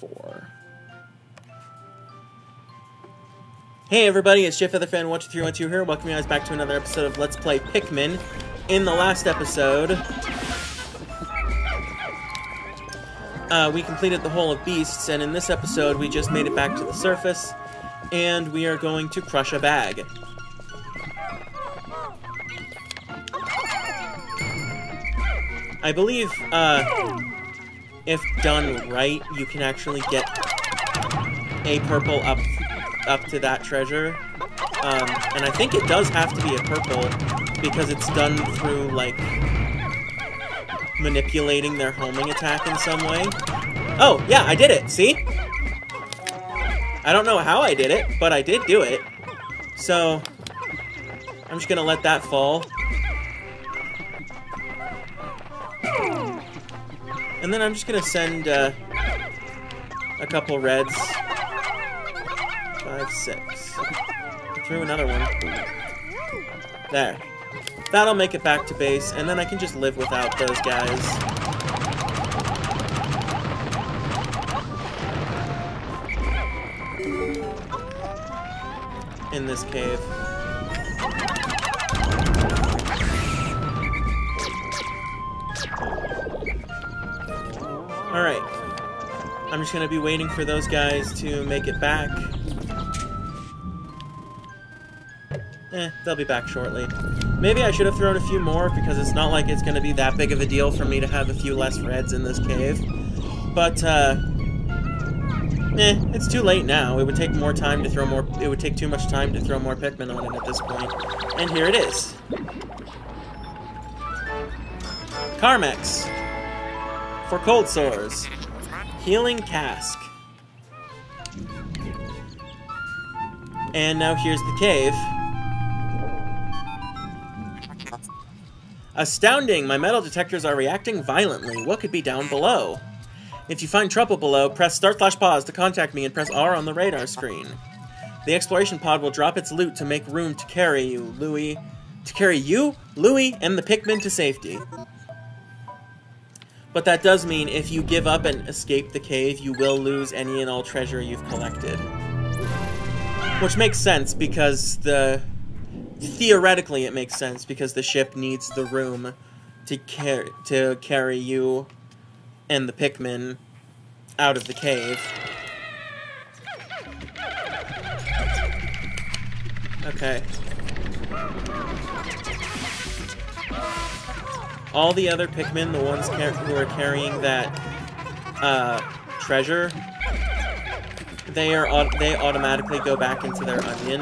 four. Hey everybody, it's Jayfeatherfan12312 here. Welcome you guys back to another episode of Let's Play Pikmin. In the last episode, uh, we completed the Hole of Beasts, and in this episode we just made it back to the surface, and we are going to crush a bag. I believe, uh, if done right, you can actually get a purple up up to that treasure. Um, and I think it does have to be a purple because it's done through, like, manipulating their homing attack in some way. Oh, yeah, I did it, see? I don't know how I did it, but I did do it. So, I'm just gonna let that fall. And then I'm just gonna send uh, a couple reds. Five, six. Through another one. There. That'll make it back to base, and then I can just live without those guys. In this cave. Just gonna be waiting for those guys to make it back. Eh, they'll be back shortly. Maybe I should have thrown a few more, because it's not like it's gonna be that big of a deal for me to have a few less reds in this cave. But, uh... Eh, it's too late now. It would take more time to throw more... It would take too much time to throw more Pikmin on it at this point. And here it is. Carmex for cold sores. Healing cask. And now here's the cave. Astounding! My metal detectors are reacting violently. What could be down below? If you find trouble below, press start slash pause to contact me and press R on the radar screen. The exploration pod will drop its loot to make room to carry you, Louie, to carry you, Louie, and the Pikmin to safety. But that does mean if you give up and escape the cave, you will lose any and all treasure you've collected. Which makes sense because the... Theoretically, it makes sense because the ship needs the room to, car to carry you and the Pikmin out of the cave. Okay. All the other Pikmin, the ones who are carrying that uh, treasure, they are they automatically go back into their onion.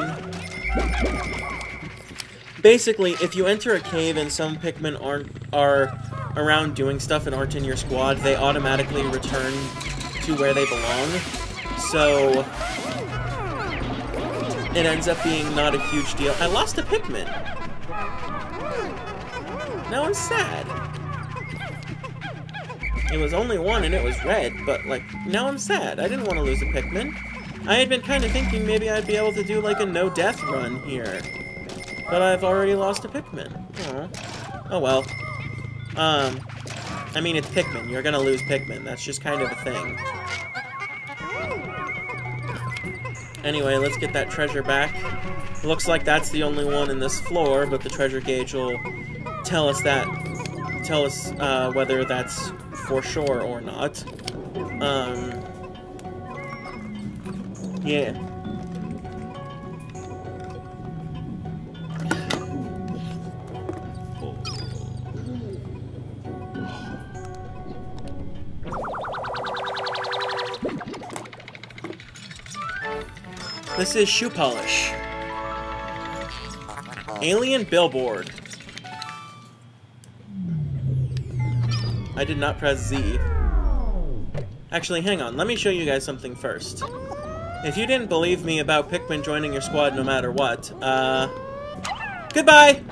Basically, if you enter a cave and some Pikmin aren't are around doing stuff and aren't in your squad, they automatically return to where they belong. So it ends up being not a huge deal. I lost a Pikmin. Now I'm sad. It was only one and it was red, but, like, now I'm sad. I didn't want to lose a Pikmin. I had been kind of thinking maybe I'd be able to do, like, a no-death run here. But I've already lost a Pikmin. Oh. Oh well. Um, I mean, it's Pikmin. You're gonna lose Pikmin. That's just kind of a thing. Anyway, let's get that treasure back. Looks like that's the only one in this floor, but the treasure gauge will tell us that, tell us uh, whether that's for sure or not. Um, yeah. This is shoe polish. Alien billboard. I did not press Z. Actually, hang on. Let me show you guys something first. If you didn't believe me about Pikmin joining your squad no matter what, uh... Goodbye!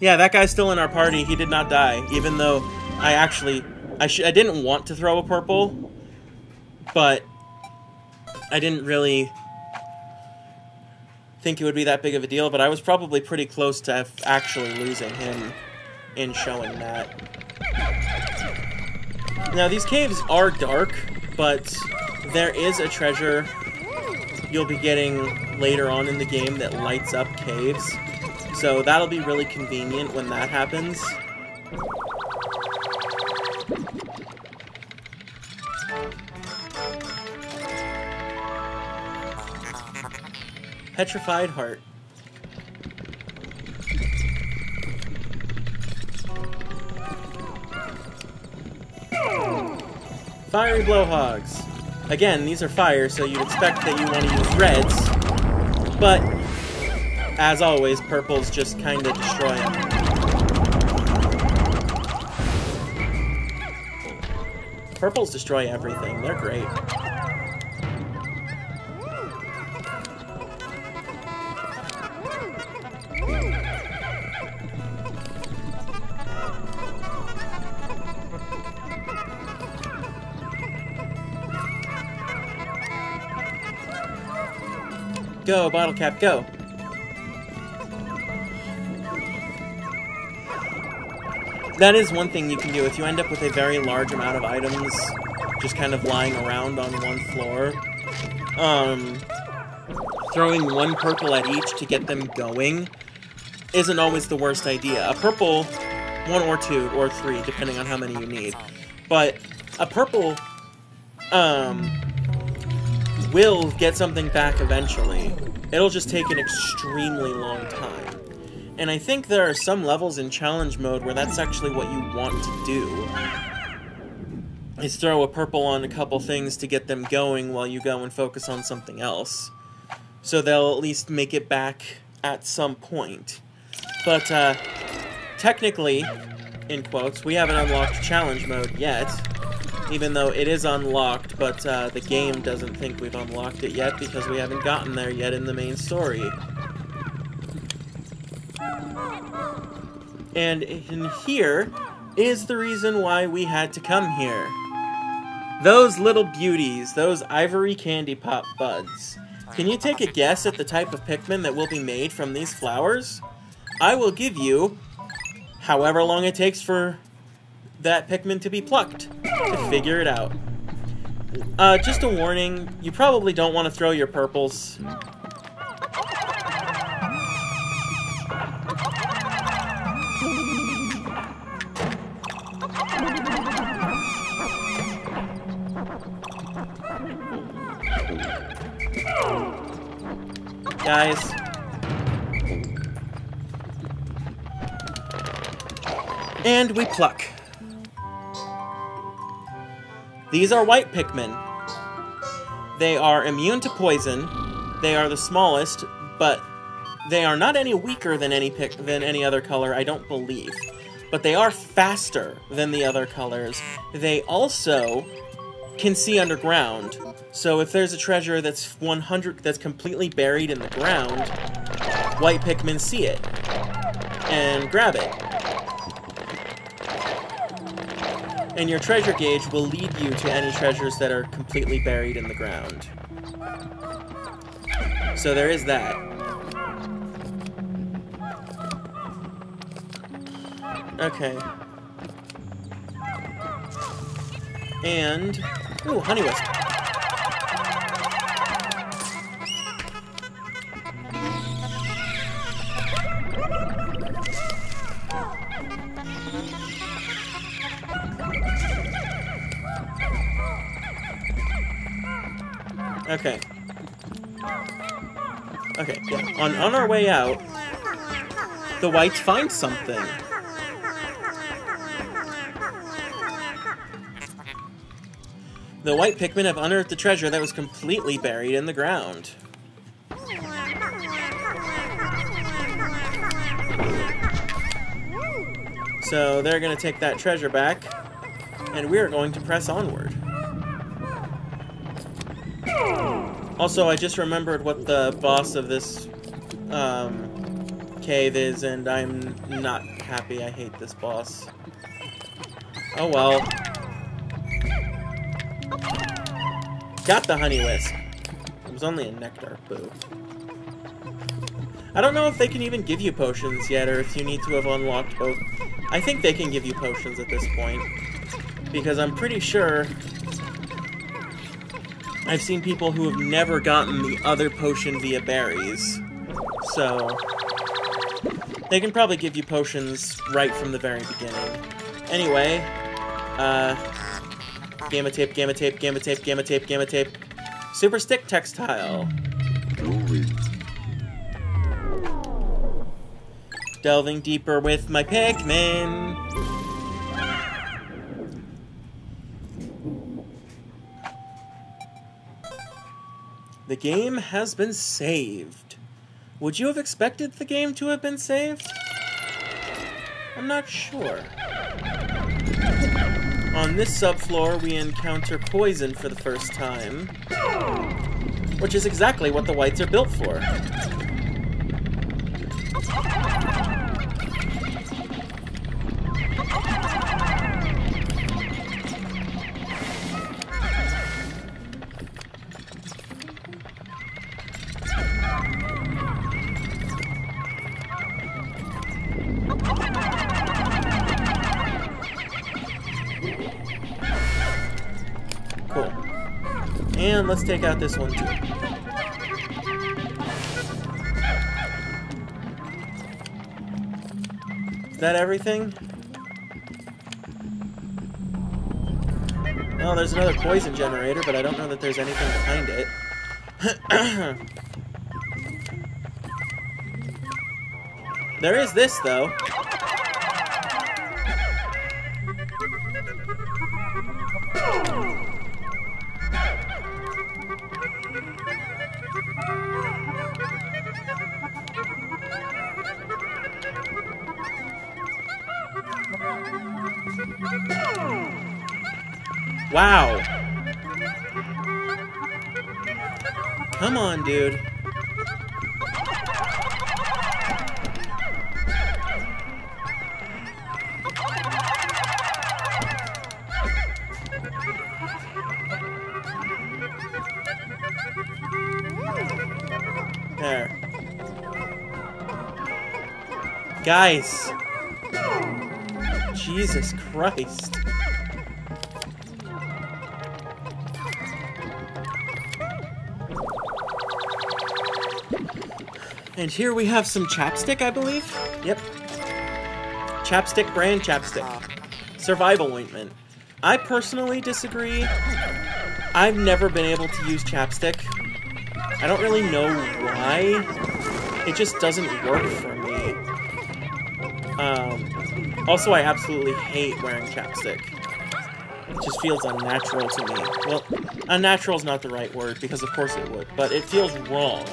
Yeah, that guy's still in our party. He did not die, even though I actually... I, I didn't want to throw a purple, but I didn't really think it would be that big of a deal, but I was probably pretty close to actually losing him in showing that. Now, these caves are dark, but there is a treasure you'll be getting later on in the game that lights up caves. So that'll be really convenient when that happens. Petrified Heart. Fiery Blowhogs. Again, these are fire, so you'd expect that you want to use reds, but as always, purples just kind of destroy them. Purples destroy everything. They're great. Go, bottle cap, go. That is one thing you can do if you end up with a very large amount of items just kind of lying around on one floor. Um, throwing one purple at each to get them going isn't always the worst idea. A purple, one or two or three, depending on how many you need. But a purple, um, will get something back eventually. It'll just take an extremely long time. And I think there are some levels in challenge mode where that's actually what you want to do. Is throw a purple on a couple things to get them going while you go and focus on something else. So they'll at least make it back at some point. But, uh, technically, in quotes, we haven't unlocked challenge mode yet even though it is unlocked, but uh, the game doesn't think we've unlocked it yet because we haven't gotten there yet in the main story. And in here is the reason why we had to come here. Those little beauties, those ivory candy pop buds. Can you take a guess at the type of Pikmin that will be made from these flowers? I will give you however long it takes for that Pikmin to be plucked to figure it out. Uh, just a warning, you probably don't want to throw your purples. Guys. And we pluck. These are white Pikmin. They are immune to poison. They are the smallest, but they are not any weaker than any pic than any other color, I don't believe. But they are faster than the other colors. They also can see underground. So if there's a treasure that's 100 that's completely buried in the ground, white Pikmin see it and grab it. And your treasure gauge will lead you to any treasures that are completely buried in the ground. So there is that. Okay. And... Ooh. Okay. On, on our way out, the whites find something. The white Pikmin have unearthed a treasure that was completely buried in the ground. So they're going to take that treasure back, and we're going to press onward. Also, I just remembered what the boss of this um, cave is, and I'm not happy. I hate this boss. Oh well. Got the Honeywisp. It was only a nectar. Boo. I don't know if they can even give you potions yet, or if you need to have unlocked both. I think they can give you potions at this point. Because I'm pretty sure I've seen people who have never gotten the other potion via berries. So, they can probably give you potions right from the very beginning. Anyway, uh, gamma tape, gamma tape, gamma tape, gamma tape, gamma tape. Super stick textile. Delving deeper with my Pikmin. The game has been saved. Would you have expected the game to have been saved? I'm not sure. On this subfloor, we encounter poison for the first time. Which is exactly what the whites are built for. Let's take out this one too. Is that everything? Well, there's another poison generator, but I don't know that there's anything behind it. there is this, though. Dude. There. Guys. Jesus Christ. And here we have some chapstick, I believe. Yep. Chapstick brand chapstick. Survival ointment. I personally disagree. I've never been able to use chapstick. I don't really know why. It just doesn't work for me. Um, also, I absolutely hate wearing chapstick. It just feels unnatural to me. Well, unnatural is not the right word, because of course it would, but it feels wrong.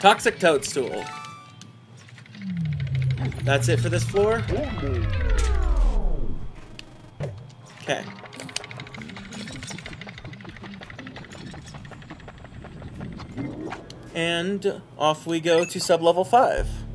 Toxic Toadstool. That's it for this floor? Okay. And off we go to sub-level 5.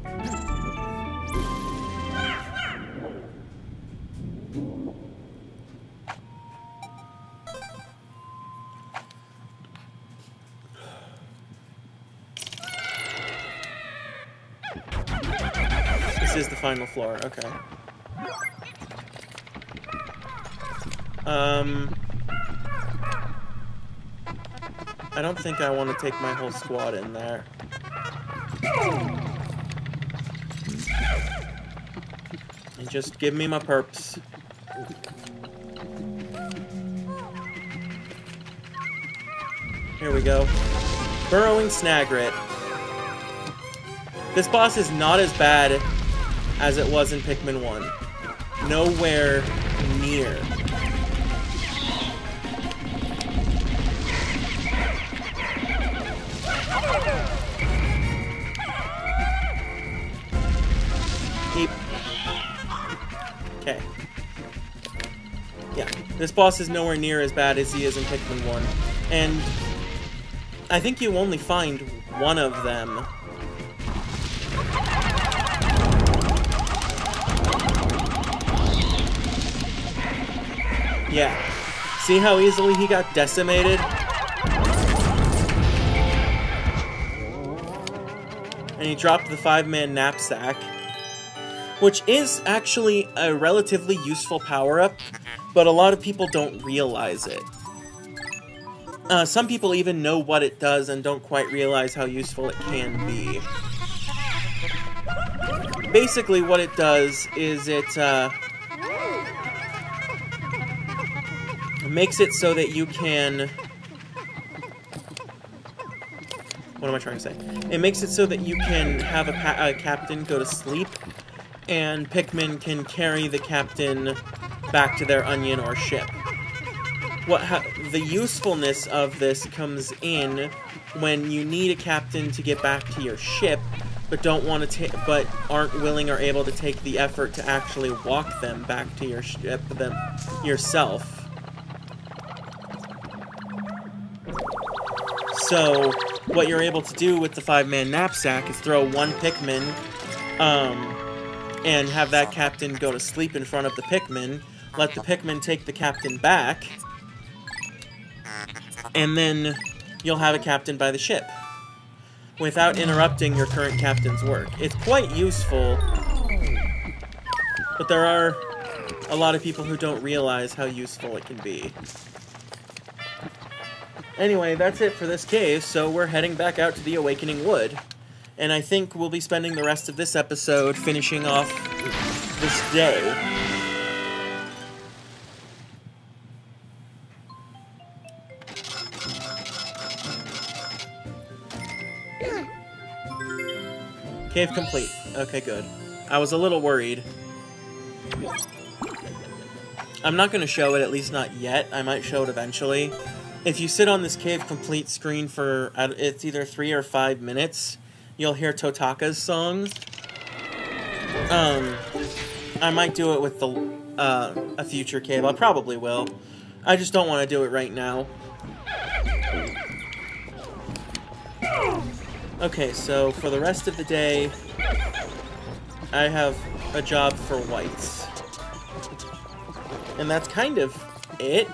Floor, okay. Um... I don't think I want to take my whole squad in there. And just give me my perps. Here we go. Burrowing Snagret. This boss is not as bad as it was in Pikmin 1. Nowhere near. Okay. Yeah, this boss is nowhere near as bad as he is in Pikmin 1. And I think you only find one of them. Yeah. See how easily he got decimated? And he dropped the five-man Napsack. which is actually a relatively useful power-up, but a lot of people don't realize it. Uh, some people even know what it does and don't quite realize how useful it can be. Basically, what it does is it, uh, makes it so that you can... What am I trying to say? It makes it so that you can have a, a captain go to sleep, and Pikmin can carry the captain back to their onion or ship. What the usefulness of this comes in when you need a captain to get back to your ship, but don't want to take, but aren't willing or able to take the effort to actually walk them back to your ship them yourself. So, what you're able to do with the five-man Napsack is throw one Pikmin, um, and have that captain go to sleep in front of the Pikmin, let the Pikmin take the captain back, and then you'll have a captain by the ship, without interrupting your current captain's work. It's quite useful, but there are a lot of people who don't realize how useful it can be. Anyway, that's it for this cave, so we're heading back out to the Awakening Wood. And I think we'll be spending the rest of this episode finishing off this day. Cave complete. Okay, good. I was a little worried. I'm not going to show it, at least not yet. I might show it eventually if you sit on this cave complete screen for it's either three or five minutes, you'll hear Totaka's song. Um, I might do it with the uh, a future cave. I probably will. I just don't want to do it right now. Okay, so for the rest of the day, I have a job for whites. And that's kind of it.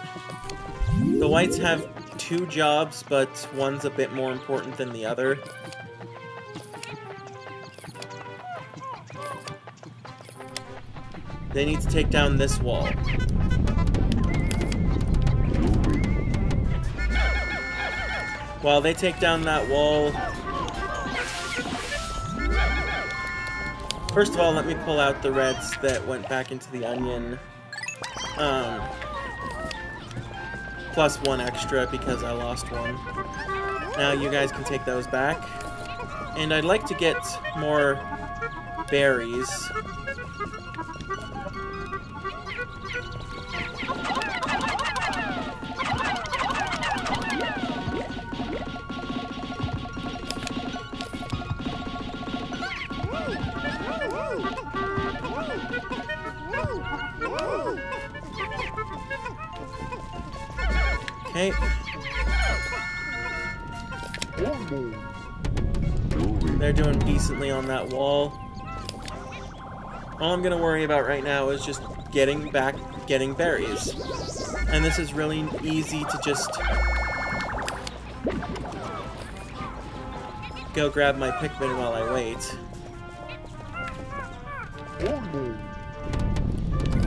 The whites have two jobs, but one's a bit more important than the other. They need to take down this wall. While they take down that wall... First of all, let me pull out the reds that went back into the onion. Um, plus one extra because I lost one. Now you guys can take those back. And I'd like to get more berries. All I'm gonna worry about right now is just getting back, getting berries. And this is really easy to just go grab my Pikmin while I wait.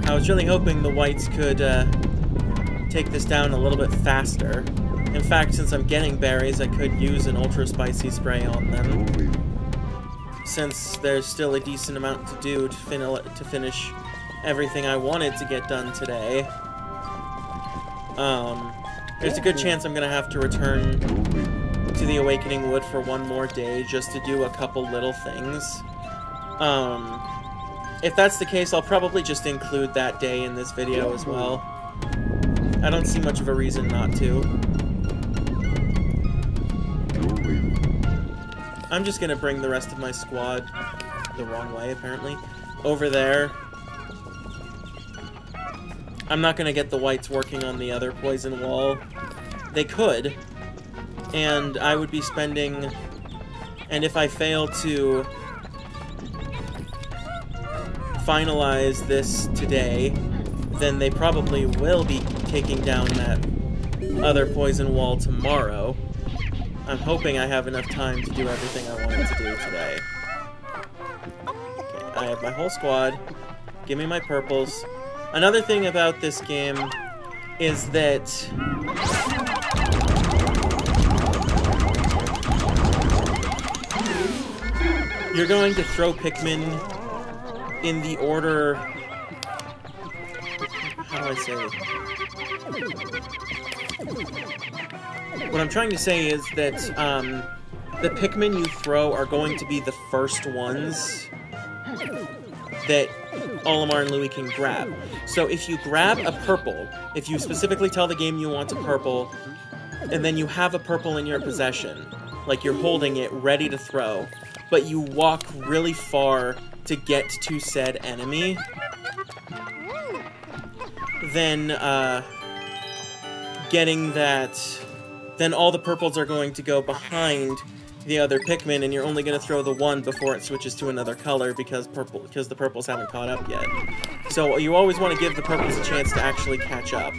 I was really hoping the whites could uh, take this down a little bit faster. In fact, since I'm getting berries, I could use an ultra spicy spray on them. Since there's still a decent amount to do to, fin to finish everything I wanted to get done today. Um, there's a good chance I'm going to have to return to the Awakening Wood for one more day just to do a couple little things. Um, if that's the case, I'll probably just include that day in this video as well. I don't see much of a reason not to. I'm just gonna bring the rest of my squad the wrong way, apparently. Over there. I'm not gonna get the whites working on the other poison wall. They could. And I would be spending... And if I fail to finalize this today, then they probably will be taking down that other poison wall tomorrow. I'm hoping I have enough time to do everything I wanted to do today. Okay, I have my whole squad. Give me my purples. Another thing about this game is that you're going to throw Pikmin in the order... How do I say What I'm trying to say is that um, the Pikmin you throw are going to be the first ones that Olimar and Louie can grab. So if you grab a purple, if you specifically tell the game you want a purple, and then you have a purple in your possession, like you're holding it ready to throw, but you walk really far to get to said enemy, then uh, getting that, then all the purples are going to go behind the other Pikmin, and you're only going to throw the one before it switches to another color because purple because the purples haven't caught up yet. So you always want to give the purples a chance to actually catch up.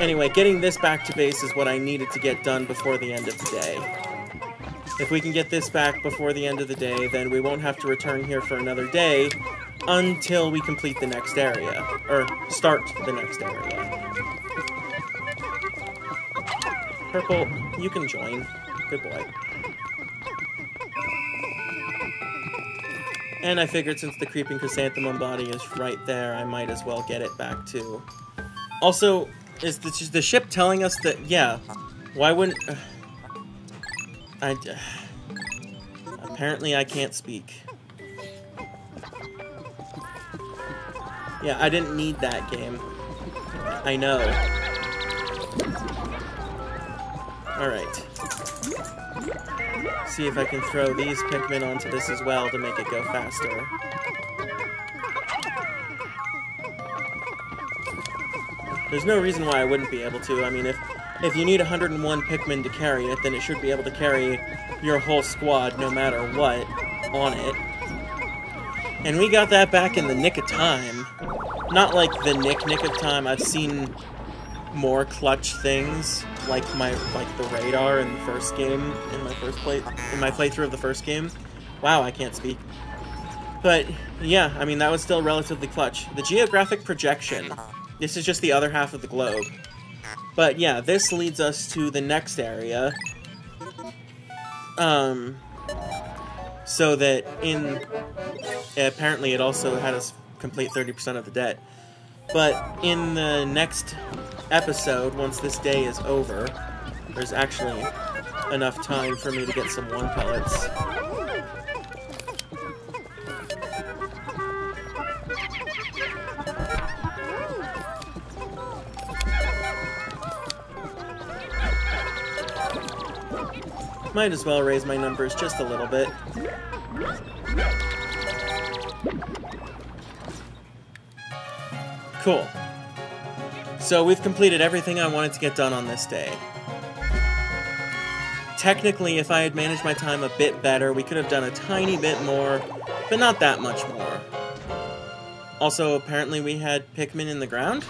Anyway, getting this back to base is what I needed to get done before the end of the day. If we can get this back before the end of the day, then we won't have to return here for another day until we complete the next area. Or start the next area. Purple, you can join. Good boy. And I figured since the Creeping Chrysanthemum body is right there, I might as well get it back too. Also, is the, the ship telling us that, yeah, why wouldn't... Uh, I... Uh, apparently I can't speak. Yeah, I didn't need that game. I know. Alright. See if I can throw these Pikmin onto this as well to make it go faster. There's no reason why I wouldn't be able to. I mean, if if you need 101 Pikmin to carry it, then it should be able to carry your whole squad, no matter what, on it. And we got that back in the nick of time. Not like the nick nick of time. I've seen more clutch things like my like the radar in the first game in my first play in my playthrough of the first game. Wow, I can't speak. But yeah, I mean that was still relatively clutch. The geographic projection. This is just the other half of the globe. But yeah, this leads us to the next area. Um so that in apparently it also had us complete 30% of the debt. But in the next episode, once this day is over, there's actually enough time for me to get some one pellets. Might as well raise my numbers just a little bit. Cool. So we've completed everything I wanted to get done on this day. Technically, if I had managed my time a bit better, we could have done a tiny bit more, but not that much more. Also, apparently we had Pikmin in the ground?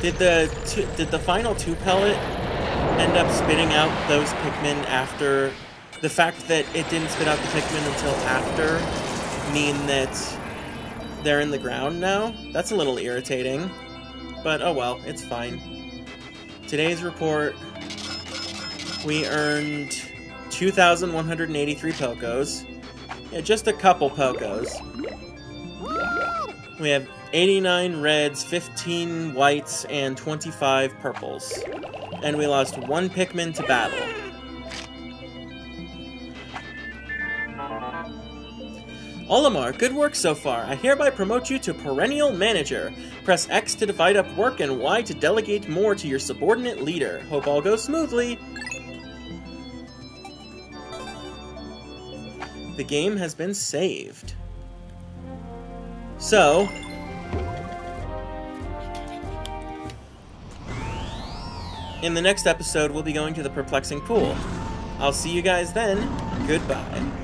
Did the did the final two pellet end up spitting out those Pikmin after the fact that it didn't spit out the Pikmin until after mean that they're in the ground now. That's a little irritating. But oh well, it's fine. Today's report, we earned 2,183 Pokos. Yeah, just a couple Pokos. We have 89 reds, 15 whites, and 25 purples. And we lost one Pikmin to battle. Olimar, good work so far. I hereby promote you to Perennial Manager. Press X to divide up work and Y to delegate more to your subordinate leader. Hope all goes smoothly. The game has been saved. So, in the next episode, we'll be going to the Perplexing Pool. I'll see you guys then. Goodbye.